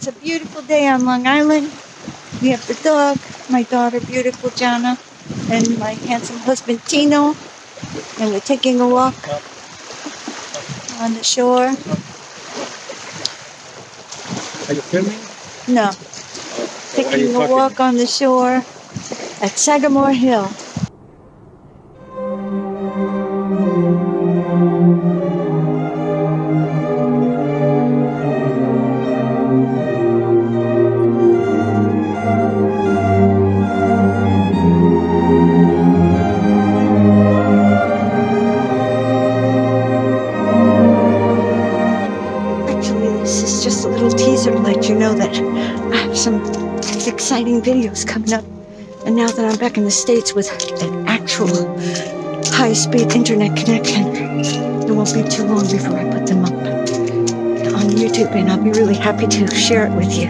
It's a beautiful day on Long Island. We have the dog, my daughter, beautiful Jana, and my handsome husband Tino. And we're taking a walk on the shore. Are you filming? No, taking a walk on the shore at Sagamore Hill. This is just a little teaser to let you know that I have some exciting videos coming up. And now that I'm back in the States with an actual high speed internet connection, it won't be too long before I put them up on YouTube, and I'll be really happy to share it with you.